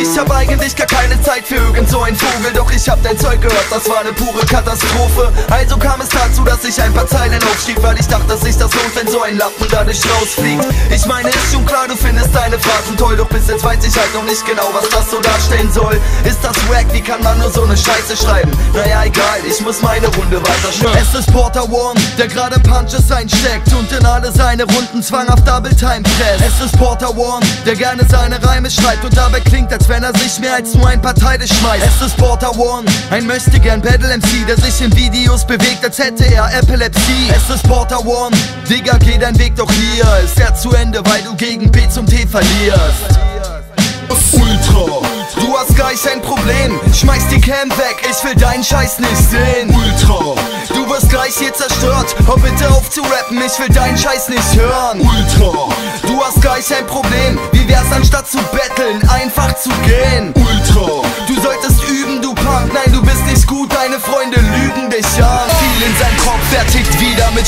Ich hab eigentlich gar keine Zeit für irgend so einen Vogel Doch ich hab dein Zeug gehört, das war eine pure Katastrophe dass ich ein paar Zeilen aufschrieb Weil ich dachte, dass sich das lohnt, wenn so ein Lappen dadurch rausfliegt. Ich meine, ist schon klar, du findest deine Phrasen toll Doch bis jetzt weiß ich halt noch nicht genau, was das so darstellen soll. Ist das wack, wie kann man nur so eine Scheiße schreiben? Naja, egal, ich muss meine Runde weiterschreiben. Es ist Porter One, der gerade Punches einsteckt Und in alle seine Runden zwanghaft Double Time presst. Es ist Porter One, der gerne seine Reime schreibt Und dabei klingt, als wenn er sich mehr als nur ein paar Teile schmeißt. Es ist Porter One, ein möchte gern Battle MC Der sich in Videos bewegt, als hätte er Epilepsie. Es ist Porter One, Digga, geh dein Weg doch hier. Ist er zu Ende, weil du gegen B zum T verlierst. Ultra, Du hast gleich ein Problem, schmeiß die Cam weg, ich will deinen Scheiß nicht sehen. Ultra, Du wirst gleich hier zerstört, hör bitte auf zu rappen, ich will deinen Scheiß nicht hören. Ultra, Du hast gleich ein Problem, wie wär's anstatt zu betteln, einfach zu gehen? Ultra,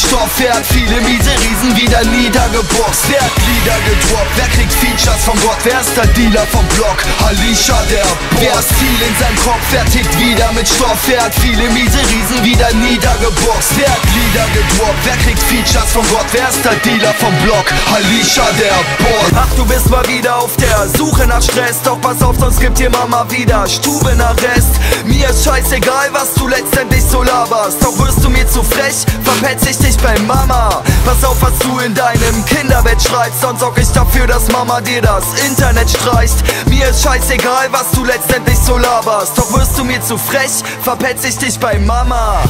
Stoff, hat viele miese Riesen wieder niedergeboxt. Der hat Lieder gedroppt, wer kriegt Features von Gott, wer ist der Dealer vom Block? Alisha der Boss. Wer ist viel in seinem Kopf, er tickt wieder mit Stoff, er hat viele miese Riesen wieder niedergeboxt? Der hat Lieder gedroppt, wer kriegt Features von Gott, wer ist der Dealer vom Block? Alisha der Boss. Ach du bist mal wieder auf der Suche nach Stress, doch pass auf, sonst gibt dir Mama wieder Stubenarrest. Mir ist scheißegal, was du letztendlich so laberst. Doch wirst du mir zu frech, verpetz ich dich bei Mama. Pass auf, was du in deinem Kinderbett schreibst. Sonst sorg ich dafür, dass Mama dir das Internet streicht. Mir ist scheißegal, was du letztendlich so laberst. Doch wirst du mir zu frech, verpetz ich dich bei Mama.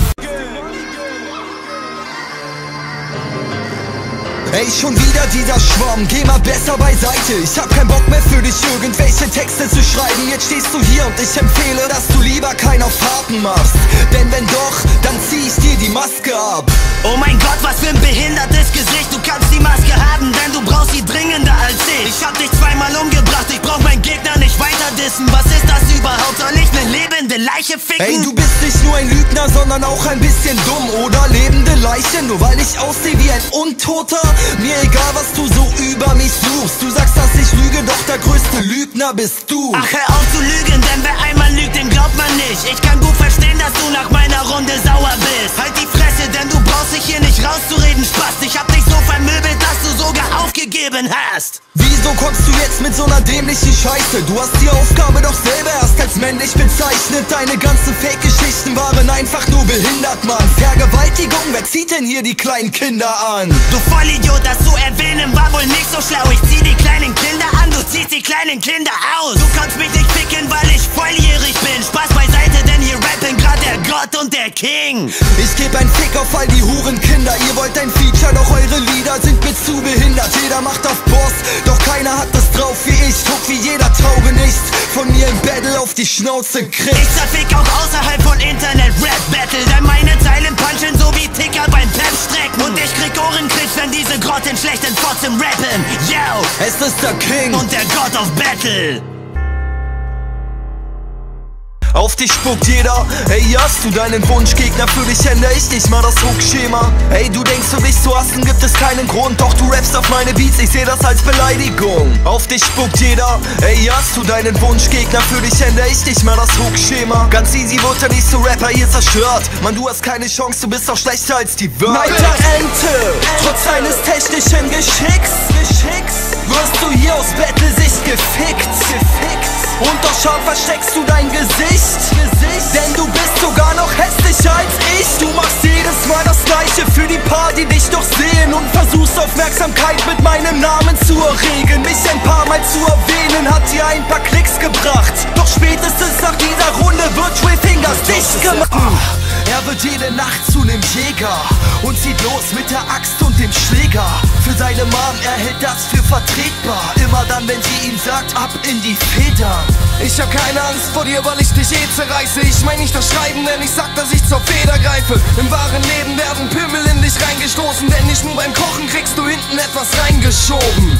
Ey, schon wieder dieser Schwamm, geh mal besser beiseite. Ich hab keinen Bock mehr für dich irgendwelche Texte zu schreiben. Jetzt stehst du hier und ich empfehle, dass du lieber keinen auf machst. Denn wenn doch, dann zieh ich dir die Maske ab was für ein behindertes Gesicht. Du kannst die Maske haben, denn du brauchst sie dringender als ich. Ich hab dich zweimal umgebracht, ich brauch meinen Gegner nicht weiter dissen. Was ist das überhaupt? Soll ich ne lebende Leiche ficken? Ey, du bist nicht nur ein Lügner, sondern auch ein bisschen dumm Oder lebende Leiche, nur weil ich aussehe wie ein Untoter Mir egal, was du so über mich suchst Du sagst, dass ich lüge, doch der größte Lügner bist du Ach, hör auf zu lügen, denn wer einmal lügt, dem glaubt man nicht. Ich kann dich rauszureden, Spaß. Ich hab dich so vermöbelt, dass du sogar aufgegeben hast. Wieso kommst du jetzt mit so einer dämlichen Scheiße? Du hast die Aufgabe doch selber erst als männlich bezeichnet Deine ganzen Fake-Geschichten waren einfach nur behindert, Mann Vergewaltigung, wer zieht denn hier die kleinen Kinder an? Du Vollidiot, das zu erwähnen war wohl nicht so schlau. Ich zieh die kleinen Kinder an, du ziehst die kleinen Kinder aus. Du kannst mich nicht ficken, weil der King. Ich geb ein Fick auf all die Hurenkinder. Ihr wollt ein Feature, doch eure Lieder sind mir zu behindert. Jeder macht auf Boss, doch keiner hat es drauf wie ich. Guck wie jeder Traube nicht von mir im Battle auf die Schnauze kriegt. Ich zerfick auch außerhalb von Internet-Rap-Battle Denn meine Zeilen punchen so wie Ticker beim Pep-Strecken Und ich krieg Ohrenkrebs, wenn diese Grotten schlechten Fotzen rappen. Yo, Es ist der King. Und der God of Battle Auf dich spuckt jeder, ey, hast du deinen Wunschgegner Für dich? Ändere ich nicht mal das Hookschema. Ey, du denkst für dich zu hassen, gibt es keinen Grund. Doch du rappst auf meine Beats, ich seh das als Beleidigung. Auf dich spuckt jeder, ey, hast du deinen Wunschgegner Für dich? Ändere ich nicht mal das Hookschema. Ganz easy wurde der nächste Rapper hier zerstört. Mann, du hast keine Chance, du bist doch schlechter als die Wörter. Neiter Ente, trotz deines technischen Geschicks. Wirst schon versteckst du dein Gesicht? Denn du bist sogar noch hässlicher als ich. Du machst jedes Mal das gleiche für die paar, die dich doch sehen. Und versuchst Aufmerksamkeit mit meinem Namen zu erregen. Mich ein paar Mal zu erwähnen hat dir ein paar Klicks gebracht. Doch spätestens nach dieser Runde wird Three Fingers dicht gemacht. Er wird jede Nacht zu nem Jäger und zieht los mit der Axt und dem Schläger. Für seine Mom, er hält das für vertretbar. Immer dann, wenn sie ihm sagt, ab in die Federn. Ich hab keine Angst vor dir, weil ich dich eh zerreiße Ich mein nicht das Schreiben, denn ich sag, dass ich zur Feder greife Im wahren Leben werden Pimmel in dich reingestoßen Denn nicht nur beim Kochen kriegst du hinten etwas reingeschoben